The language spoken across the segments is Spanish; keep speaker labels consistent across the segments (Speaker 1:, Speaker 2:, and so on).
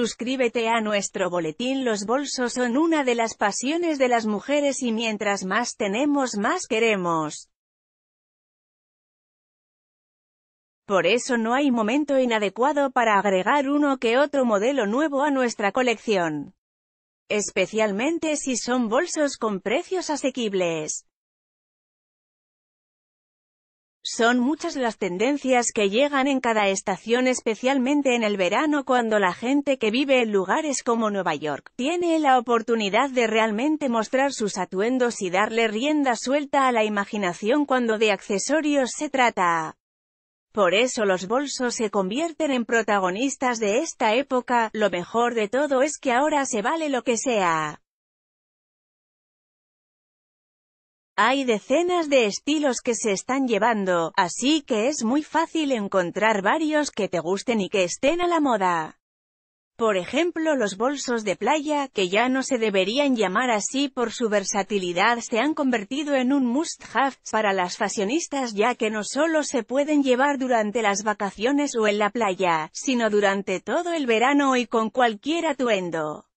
Speaker 1: Suscríbete a nuestro boletín Los bolsos son una de las pasiones de las mujeres y mientras más tenemos más queremos. Por eso no hay momento inadecuado para agregar uno que otro modelo nuevo a nuestra colección. Especialmente si son bolsos con precios asequibles. Son muchas las tendencias que llegan en cada estación especialmente en el verano cuando la gente que vive en lugares como Nueva York, tiene la oportunidad de realmente mostrar sus atuendos y darle rienda suelta a la imaginación cuando de accesorios se trata. Por eso los bolsos se convierten en protagonistas de esta época, lo mejor de todo es que ahora se vale lo que sea. Hay decenas de estilos que se están llevando, así que es muy fácil encontrar varios que te gusten y que estén a la moda. Por ejemplo los bolsos de playa, que ya no se deberían llamar así por su versatilidad se han convertido en un must-have para las fashionistas ya que no solo se pueden llevar durante las vacaciones o en la playa, sino durante todo el verano y con cualquier atuendo.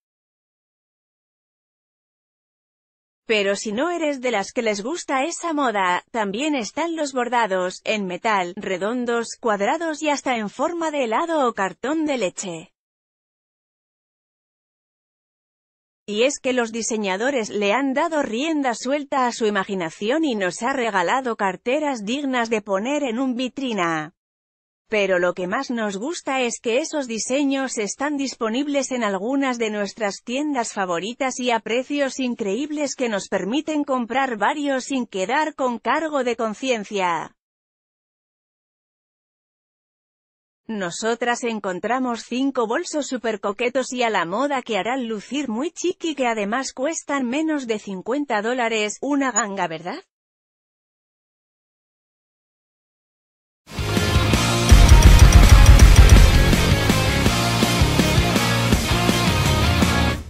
Speaker 1: Pero si no eres de las que les gusta esa moda, también están los bordados, en metal, redondos, cuadrados y hasta en forma de helado o cartón de leche. Y es que los diseñadores le han dado rienda suelta a su imaginación y nos ha regalado carteras dignas de poner en un vitrina. Pero lo que más nos gusta es que esos diseños están disponibles en algunas de nuestras tiendas favoritas y a precios increíbles que nos permiten comprar varios sin quedar con cargo de conciencia. Nosotras encontramos cinco bolsos super coquetos y a la moda que harán lucir muy chiqui que además cuestan menos de 50 dólares, una ganga ¿verdad?